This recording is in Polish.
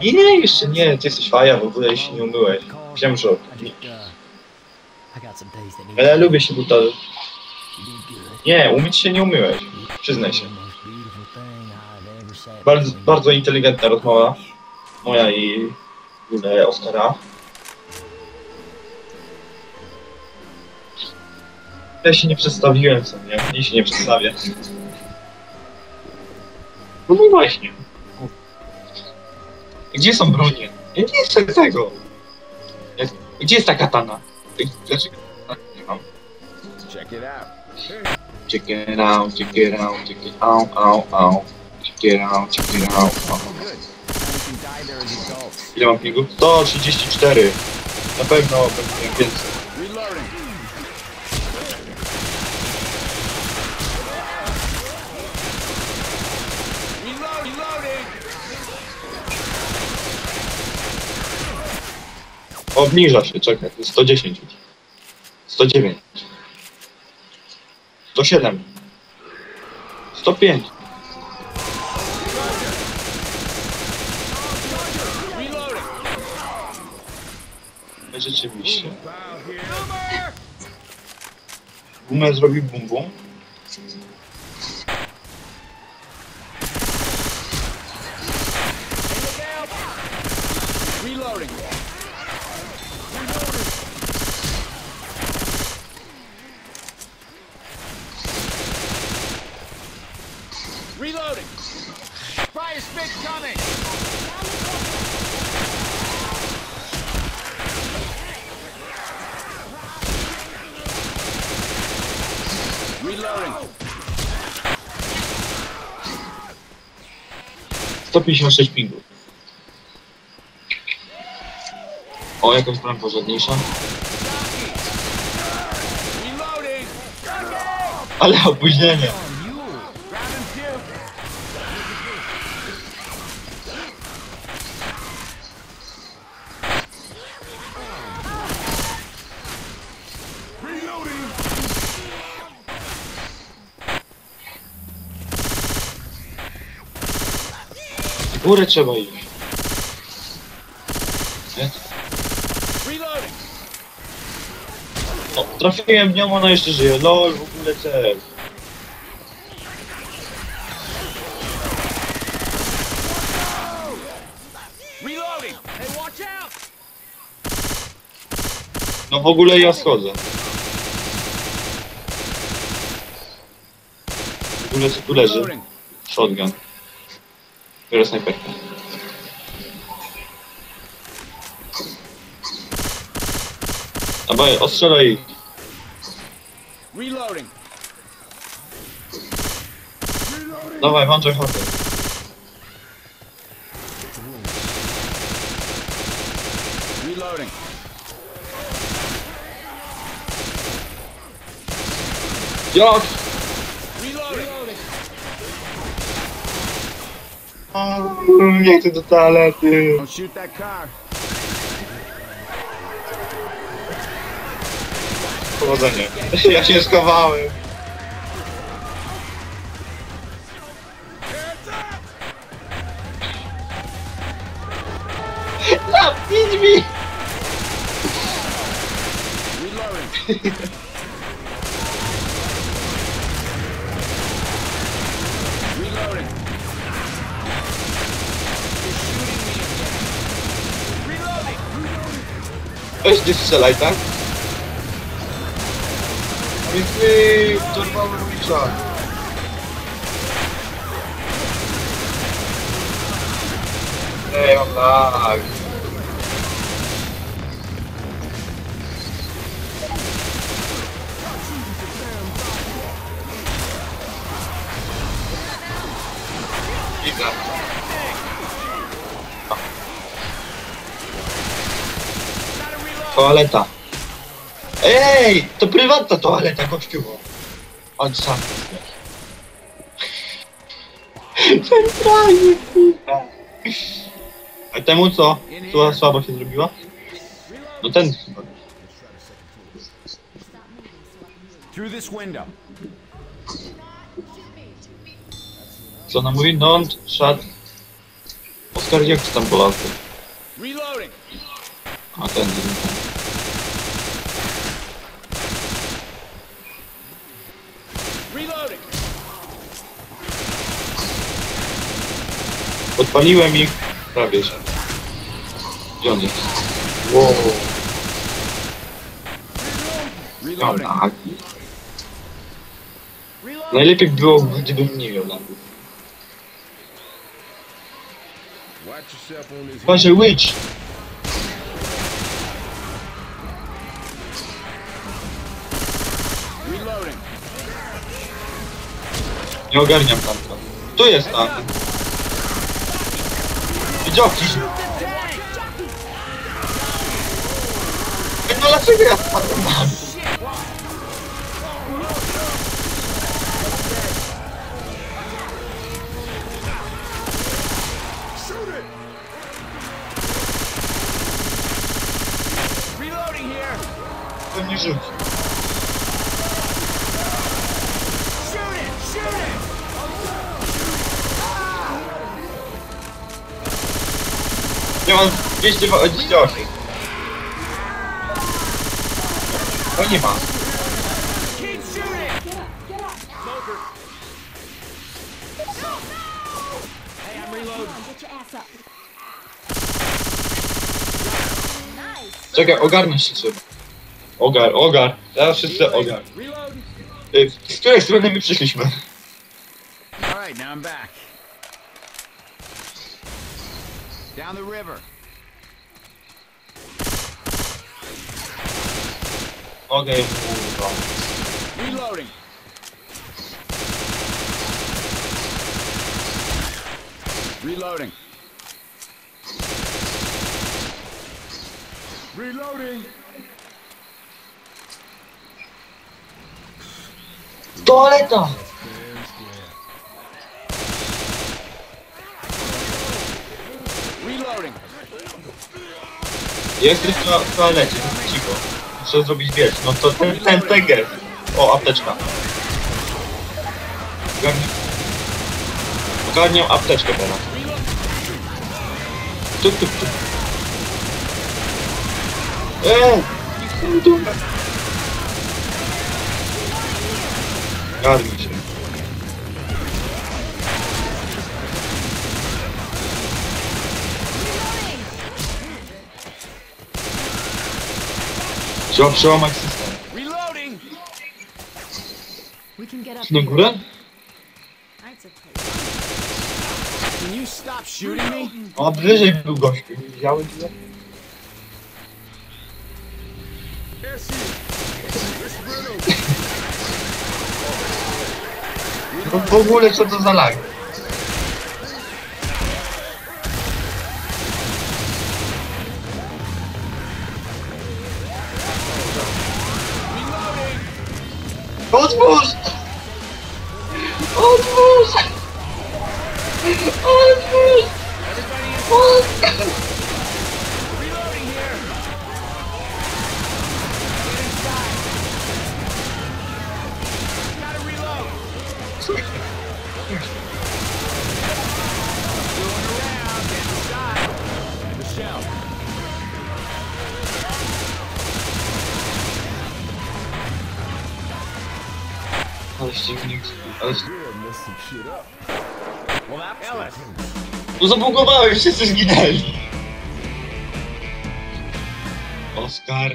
Nie, nie, jeszcze nie, ty jesteś faja, w ogóle się nie umyłeś. Wiem, że... Ale ja lubię się tutaj... Nie, umyć się nie umyłeś. Przyznaj się. Bardzo, bardzo inteligentna rozmowa. Moja i w ogóle Oskara. Ja się nie przedstawiłem sobie, nie się nie przedstawię. No no właśnie. Gdzie są bronie? Ja nie chcę tego. Gdzie jest ta katana? Dlaczego nie mam? Check it out. Check it out, check it out, check it out, out, out. Check it out, check it out, out. Ile mam pingów? 134. Na pewno będzie więcej. Obniża się, czekaj, to jest 110 już. 109. 107. 105. Reloading. Rzeczywiście. Boomer zrobił bum bum. Reloading. Reloading. Fire spit coming. Reloading. 156 pingów. O, jakaś broń porządniejsza. Ale opóźnienie. Górę trzeba iść. Nie? Reloading. O, trafiłem w nią, ona jeszcze żyje. Lol, w ogóle cel. No w ogóle ja schodzę. W ogóle co tu leży? Shotgun. Biorę snajperkę. Dawaj, ostrzelaj ich. Reloading. Dawaj, włączaj chotę. Reloading. Jak? Reloading. Nie chcę do toalety. Don't. Ja się schowałem. Zamknij mi! Reloading. Reloading. You're shooting me again. Reloading. Weź nie strzelaj, tak? Więc my dorwamy Witcha. Ej, mam lag. Widzę. Toaleta. Ej, to prywatna toaleta, gościuwo. On sam. Centralnie, kurwa. A temu co? Co słabo się zrobiła? No ten chyba. Through this window. Co ona mówi? Don't shut. Oskar, jak tam Polacy? A ten, ten. Odpaliłem ich prawie że. Gdzie on jest? Wow. Tak. Reloading. Najlepiej było, gdybym nie miał lagów. Patrzę, Witch! Nie ogarniam tam. Tu jest tam. Widzioki! Ej, No dlaczego ja Ja mam 228. O nie ma. Czekaj, ogarnę się trzeba. Ogar, ogar. Teraz wszyscy ogar. Y, Z której strony my przyszliśmy? All right, now I'm back. Down the river. Okay. Reloading. Reloading. Reloading. Toaleta! Jesteś na w toalecie, cicho. Muszę zrobić wiesz, no to ten, ten teger. O, apteczka. Ogarniam. Apteczkę teraz. Tuk, tuk, tuk. Eee! Garnij się. Trzeba przełamać system. Reloading. We can get up Na here. górę? That's okay. Can you stop shooting me? O, wyżej był gościu. Widziałeś go? Yes. No w ogóle co to za lag? God's most That Ellis. No zabugowałem, wszyscy zginęli. Oskar,